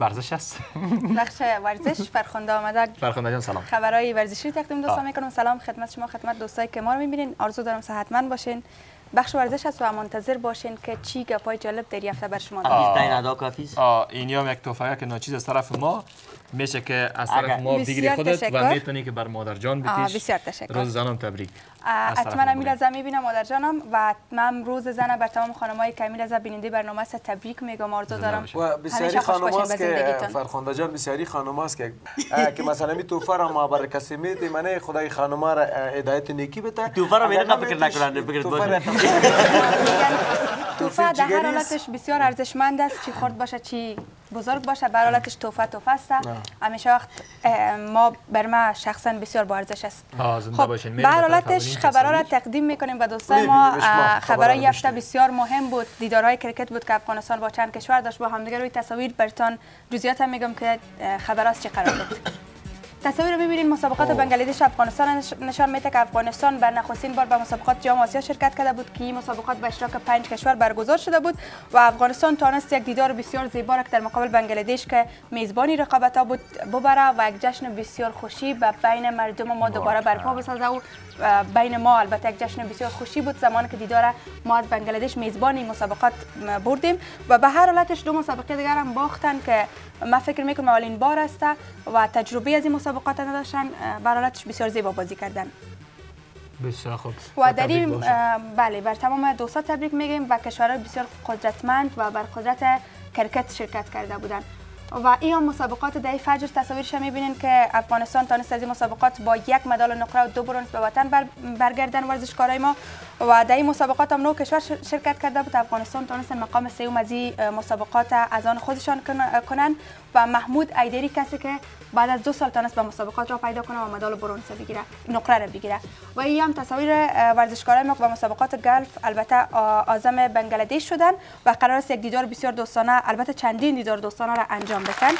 ورزش است. بخش ورزش فرخنده آمده فرخنده جان سلام. خبرهای ورزشی تقدیم دوستان. می‌کنم. سلام خدمت شما خدمت دوستایی که ما رو می‌بینین. آرزو دارم صحتمند باشین. بخش ورزش هست و منتظر باشین که چی گپای جالب در این هفته بر شما داریم. تاین ادا کافیز این هم یک توفیق که ناچیز از طرف ما. میشه که از طرف ما بگیری خودت تشکر. و می‌تونی که بر مادر جان بسیار تشکر. روز زنم تبریک. حتما بریم. ازم می‌بینم مادر جانم. و من روز زن بر تمام خانمایی که امیر ازم بیننده برنامه است. تبریک میگم آرزو دارم. و بسیاری همیشه خوش خانم باشین هست به که. فرخنده جان بسیاری خانم هست که که مثلا می توفه را ما برای کسی میدیم منه خدای خانم را هدایت نیکی بده. توفه را میره نه فکر نکنن، فکر توفه در هر. حالتش بسیار ارزشمند است چی خرد باشه چی بزرگ باشه بر حالتش توفه توفه است همیشه وقت ما بر ما شخصا بسیار با ارزش است خب. به حالتش خبرها را. تقدیم می‌کنیم به دوستان ما خبرها هفته می‌شنویم. بسیار مهم بود دیدارهای کرکت بود که افغانستان با چند کشور داشت با همدیگه روی تصاویر برتان جزئیات هم میگم که خبرات چه قرار بود تصاویر رو ببینید مسابقات بنگلادش افغانستان نش- نشان میده که افغانستان بر نخستین بار به مسابقات جام آسیا شرکت کرده بود که این مسابقات به اشتراک پنج کشور برگزار شده بود و افغانستان تانست یک دیدار بسیار زیبا را در مقابل بنگلادش که میزبانی رقابت ها بود ببره و یک جشن بسیار خوشی به بین مردم ما دوباره برپا بسازه و بین ما البته یک جشن بسیار خوشی بود. زمانی که دیدار ما از بنگلادش میزبان این مسابقات بردیم و به هر حالتش دو مسابقه دیگر هم باختن که من فکر می‌کنم اولین بار است و تجربه از این مسابقات نداشتن به هر حالتش بسیار زیبا بازی کردن. بسیار خوب. و در این بله بر تمام دوستا تبریک میگیم و کشورهای بسیار قدرتمند و بر قدرت کرکت شرکت کرده بودند و این مسابقات در فجر تصاویرش می‌بینین که افغانستان تانست از این مسابقات با یک مدال نقره و دو برنز به وطن بر برگردن. ورزشکارای ما و در این مسابقات هم نو کشور شر- شرکت کرده بود. افغانستان تانستن مقام سوم از این مسابقات از آن خودشان کن- کنن و محمود ایدری کسی که بعد از دو سال تانست به مسابقات را پیدا کنه و مدال برنز بگیره نقره را بگیره. و این هم تصاویر ورزشکارای ما به مسابقات گلف البته آزم بنگلادش شدن و قرار است یک دیدار بسیار دوستانه البته چندین دیدار دوستانه را انجام بدن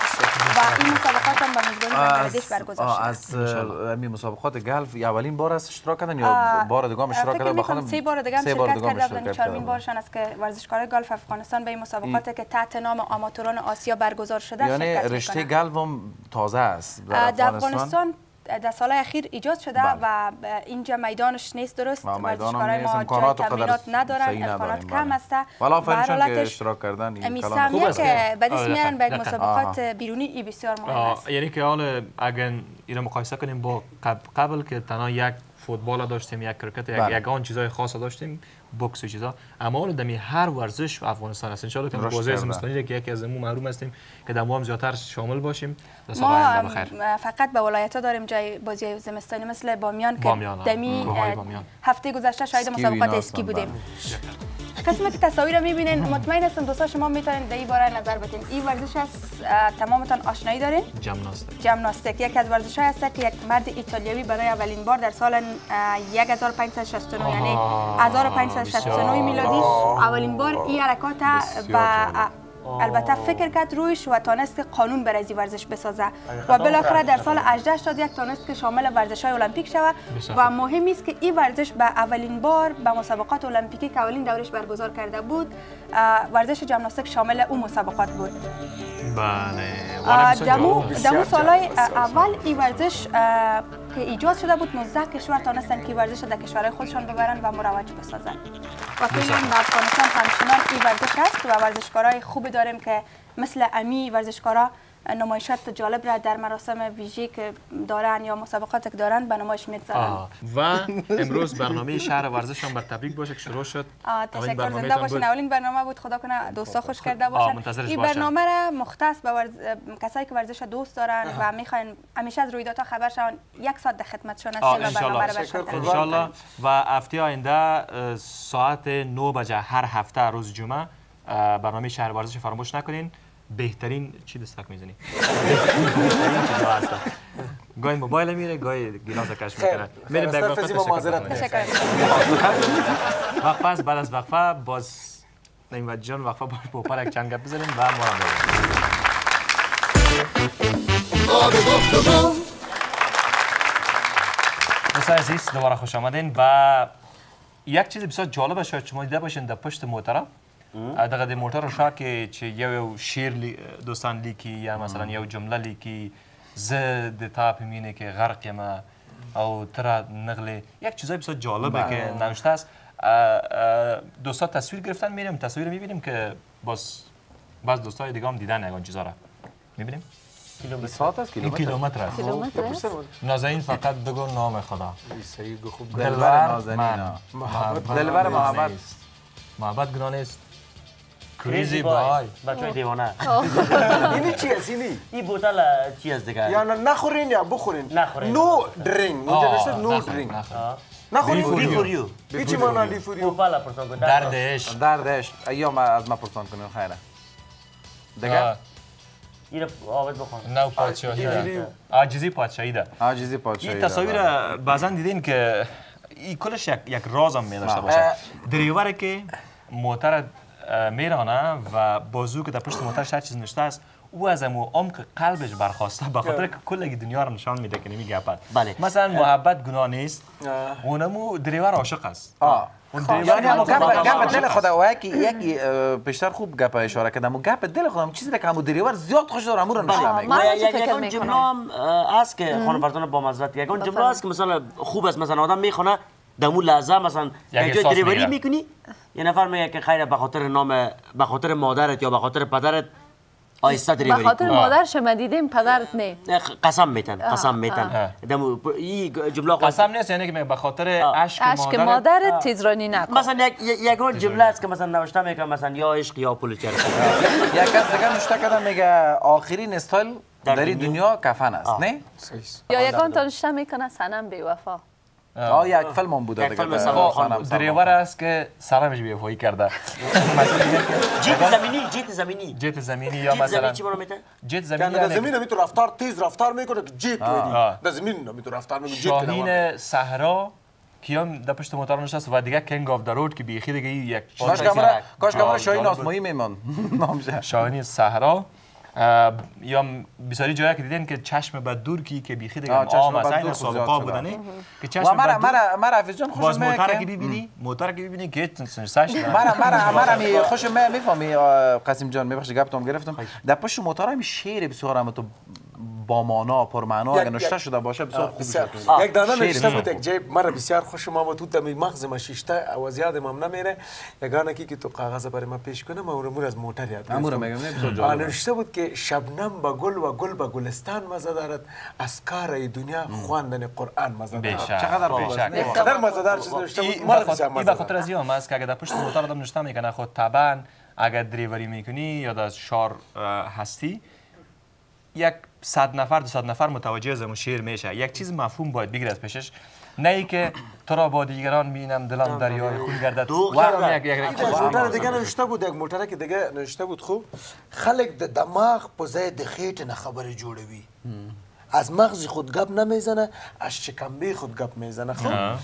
و این مسابقات هم به میزبانی بنگلادش برگزار از همین مسابقات گلف یا اولین بار است اشتراک کردن یا بار دیگه هم اشتراک کردن می‌کنم سه بار دیگه هم شرکت اشتراک چهارمین کردن. بارشان است که ورزشکارای گلف افغانستان به این مسابقات که تحت نام آماتوران آسیا برگزار شده یعنی شرکت رشته. گلف هم تازه است در افغانستان در سال اخیر ایجاد شده بله. و اینجا میدانش نیست درست ورزشکارای ما امکانات تمرینات ندارن امکانات کم بله. است ولی که اشتراک کردن این کلام خوب است بعدش آه، میارن به. مسابقات بیرونی ای بسیار مهم است یعنی که حالا اگر اینو مقایسه کنیم با قبل, قبل که تنها یک فوتبال داشتیم یک کرکت یک بله. یگان چیزای خاص داشتیم بوکس و چیزا اما حالا دمی هر ورزش و افغانستان است ان شاء الله که بازی. زمستانی که یکی از امو محروم هستیم که در هم زیاتر شامل باشیم در ما بخیر فقط به ولایت ها داریم جای بازی زمستانی مثل بامیان که بامیان،. دمی بامیان. هفته گذشته و مسابقات اسکی بودیم قسمی که تصاویر رو می‌بینین. مطمئن هستم دوستا شما می‌تونین در این باره نظر بدین. این ورزش است تمامتان آشنایی دارین؟ جمناستیک. جمناستیک. یک از ورزش های است که یک مرد ایتالیایی برای اولین بار در سال اه، 1569 یعنی آها، 1569 بسیار. میلادی اولین بار این حرکات جالب. البته فکر کرد رویش و تانست که قانون برای این ورزش بسازه. و بالاخره در سال 18 شد یک تانست که شامل ورزش های المپیک شود. و مهم است که این ورزش به اولین بار به مسابقات المپیکی که اولین دورش برگزار کرده بود ورزش جمناستیک شامل اون مسابقات بود. بله. دمو. دمو سالای اول این ورزش که ایجاد شده بود 19 کشور تانستن که ورزش در کشورهای خودشان ببرن و مروج بسازن. و فعلا در افغانستان همچنان این ورزش هست و ورزشکارای خوبی داریم که مثل امی ورزشکارا نمایشات جالب را در مراسم ویژه که دارن یا مسابقات که دارن به نمایش می‌گذارن. آه. و امروز برنامه شهر ورزش هم بر تبریک باشه که شروع شد. آه، تشکر زنده باشین. اولین برنامه بود. خدا کنه دوستا خوش کرده آه، باشن. این. برنامه را مختص به ورز... کسایی که ورزش دوست دارن و می‌خواین همیشه از رویدادها خبر شون یک ساعت در خدمتشان آه، هستیم و برنامه را انشالله. و هفته آینده ساعت 9 بجه هر هفته روز جمعه برنامه شهر ورزش فراموش نکنین. بهترین چی دستک می‌زنی؟ گاهی موبایل میره گاهی گیلاس کش می‌کنه. طرف زیبا معذرت وقفه است بعد از وقفه باز نیم جان وقفه با پوپر یک چند گپ بزنیم و ما هم بریم. دوستان عزیز دوباره خوش آمدین و یک چیز بسیار جالب شاید شما دیده باشین در پشت موتره دغه د موټر شا کې چې یو یو لی دوستان لیکي یا مثلا یو جمله لیکي زه د تا په مینه کې غرق یم او ترا نغله یک چیزای بسیار جالبه که نوشته است. دوستا تصویر گرفتن میریم تصویر می‌بینیم که باز باز دوستای دیگه هم دیدن یگان چیزا را. می‌بینیم؟ است؟ کیلومتر؟ است. کیلومتر است؟ نازنین فقط بگو نام خدا. دلبر نازنین. محبت دلبر محبت. محبت گناه نیست. کریزی بای بچه دیوانه اینی چی است اینی این بوتل چی است دیگه یا نه نخورین یا بخورین نخورین. نو درینگ اونجا نوشته نو درینگ نخورین بی فور یو هیچی مانا لی فور یو بوپال پرسان کن درد عشق دردش ایام از ما پرسان کنین خیره دیگه این آبد بخون نو پادشاهی. عاجزی پادشاهی ده عاجزی پادشاهی این تصاویر بعضا دیدین که این کلش یک, یک راز هم می داشته باشه دریوره که موتر میرانه و بازو که در پشت موترش هر چیز نشته است او از امو عمق قلبش برخواسته به خاطر که کل دنیا رو نشان میده که نمی گپد بله. مثلا محبت گناه نیست اونمو دریور عاشق است. آه. اون یعنی گپ است. دل خدا و یکی پیشتر خوب گپ اشاره کردم. و گپ دل خودم چیزی که همون دریور زیاد خوش داره نشون آه، میگه یکان؟ جمله هم اه، هست که خانم فرزانه با مزرت یکان جمله هست که مثلا خوب است. مثلا آدم می‌خونه دمو لحظه مثلا یک جای دریوری. می‌کنی؟ یه نفر میگه که خیر به خاطر نام به خاطر مادرت یا به خاطر پدرت آیسته به دریوری خاطر مادرش ما دیدیم پدرت نه. قسم میتن قسم میتن. دمو این جمله قسم نیست یعنی که به خاطر اشک مادر مادرت تیزرانی نکن. مثلا یک یک یک جمله است که مثلا نوشته می‌کنه مثلا یا عشق یا پول چرخ یک کس دیگه نوشته کردم میگه آخرین استایل در دنیا. کفن است نه؟ یا یکان تا نشته می‌کنه سنم بی وفا. آه. یک فیلم هم بوده یک دیگه فیلم در سلمان. خان دریور. است که سرمش بیوفایی کرده. جیت زمینی جیت زمینی. جت زمینی یا جیت زمینی مثلا چی برو میتن جت یعنی زمینی در یعنی زمین همی تو رفتار تیز رفتار می‌کنه که. ویدی در زمین همی تو رفتار می‌کنه دوام. شاهین صحرا کیام در پشت موتور نشست و دیگه کنگ آف در رود که بیخی دیگه یک کاش کامرا کاش کامرا شاهین. آسمایی میمان نامشه شاهین صحرا. یا بسیاری جایی که دیدین که چشم به دور کی که بیخی دیگه عام دور این سابقا بودنه که چشم به مرا دور مرا مرا حفیظ جان خوشم باز موتر که میاد ببینی موتر که ببینی که سرش مرا مرا مرا می خوشم می می‌فهمی قاسم جان میبخشی گپتم گرفتم. در پشت موتور هم شعر بسیار هم تو با مانا پرمعنا یک- اگه نوشته شده باشه بسیار خوب بسیار. یک دانه نوشته. بود یک جیب مرا بسیار خوش آمد تو دمی مغز ما شیشته و زیاد هم نمیره یگانه کی که تو کاغذ برای ما پیش کنه ما اون از موتر یاد گرفتم. میگم، نه،. نوشته بود که شبنم با گل و گل با گلستان مزه دارد از کار دنیا خواندن قرآن مزه دارد چقدر بیشک. است. قدر مزه دار چیز نوشته بود مرا بسیار مزه به خاطر دارد. از هم است که اگر در پشت آدم نشته می‌کنه خود طبعا اگر دریوری می‌کنی یا در شار هستی یک صد نفر دو صد نفر متوجه از شعر میشه. یک چیز مفهوم باید بگیر از پیشش نه ای که تو را با دیگران بینم دلم دریای خون گردد. و. یک- یک- دیگه نوشته بود یک موتر که دیگه نوشته بود خوب. خلق د دماغ په ځای د خېټې نه خبرې جوړوي. از مغز خود گپ نمی‌زنه از شکمبه خود گپ می‌زنه خب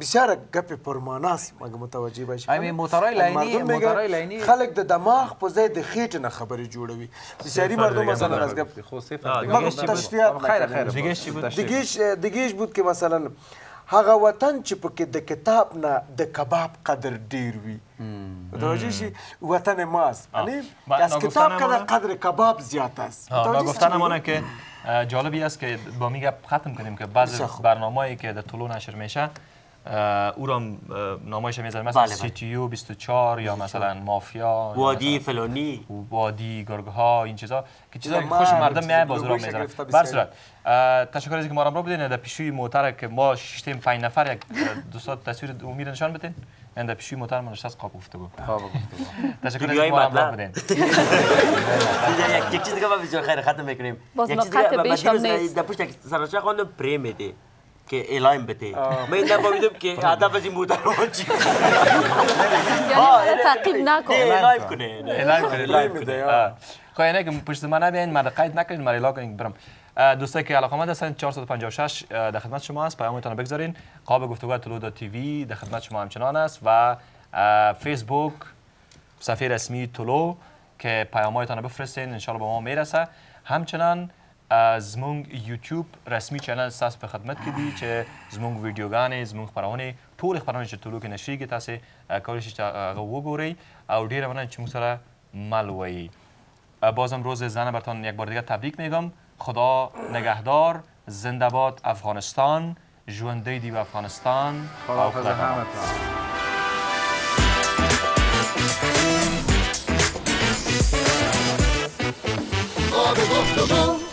بسیار گپ پرماناست مگه متوجه باشی. همین مردم میگن موتورهای لینی- خلق د دماغ په ځای د خېټې نه خبرې جوړوي. بسیاری مردم مثلا از گپ خود صفر خیر. خیر؟ دیگهش دیگهش بود؟ که مثلا هغه وطن چې پکې د کتاب نه د کباب قدر ډیر وي. متوجه شي؟ وطن ماست. یعنی از کتاب قدر قدر کباب زیاد است. شدی؟ مانه که جالبی است که با میگه ختم کنیم که بعض. برنامه‌ای که در طلوع نشر میشه او را اه، نامایش می‌ذاریم مثلا بله، بله. سی تی یو 24 یا مثلا مافیا یا وادی مثلا فلانی. وادی گرگه ها این چیزا. که چیزا که خوش مردم میای باز گروهش را می‌ذارن گرفته بر. صورت تشکر از اینکه ما را بدین. در پیشوی موتر که ما شیشتیم پنج نفر یک اه، دوستان تصویر امید نشان بدین. در پیشوی موتر من نشست قاب گفته بود. خواب گفتگو. تشکر از ما را دیگه یک چیز دیگه ما بسیار خیر ختم می‌کنیم باز یک چیز دیگه، نیست. در پشت سرچه خواندم پری میده. که اعلام بده من نفهمیدم که هدف از این محترم چی یعنی تعقیب نکن نه اعلام کنه نه. اعلام کنید اعلام آه. خب اینه که پشت من بیاین من قید نکنید من اعلام کنید برم دوستایی که علاقمند هستن 456 اه، در خدمت شما است پیامتون رو بگذارین قاب گفتگو طلوع TV در خدمت شما همچنان است و فیسبوک صفحه رسمی طلوع که پیامهایتان رو بفرستین انشالله به ما می‌رسه همچنان زمونږ یوټیوب رسمي چینل ستاسو په خدمت کې دی چې زمونږ ویډیوګانې زمونږ خپرونې ټولې خپرونې چې ټولو کې نشریږي تاسې کولی شئ چې هغه وګورئ او ډیره مننه چې موږ سره مل وایي باز امروز زن برتان یک بار دیگر تبریک میگم. خدا نگهدار زندباد افغانستان ژوندی دیو افغانستان. خداحافظ همتان Go, go, go, go.